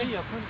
Bu ne yapar? Mı?